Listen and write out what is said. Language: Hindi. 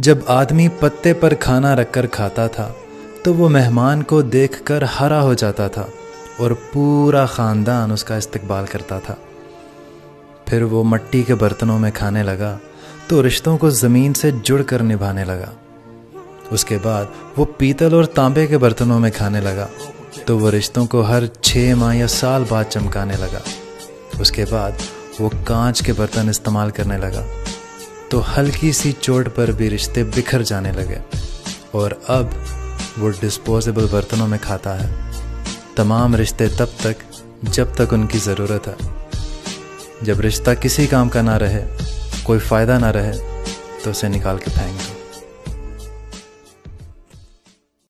जब आदमी पत्ते पर खाना रखकर खाता था तो वो मेहमान को देखकर हरा हो जाता था और पूरा ख़ानदान उसका इस्तकबाल करता था। फिर वो मट्टी के बर्तनों में खाने लगा तो रिश्तों को ज़मीन से जुड़ कर निभाने लगा। उसके बाद वो पीतल और तांबे के बर्तनों में खाने लगा तो वो रिश्तों को हर छः माह या साल बाद चमकाने लगा। उसके बाद वो कांच के बर्तन इस्तेमाल करने लगा। तो हल्की सी चोट पर भी रिश्ते बिखर जाने लगे। और अब वो डिस्पोजेबल बर्तनों में खाता है। तमाम रिश्ते तब तक, जब तक उनकी ज़रूरत है। जब रिश्ता किसी काम का ना रहे, कोई फ़ायदा ना रहे तो उसे निकाल के फेंक दो।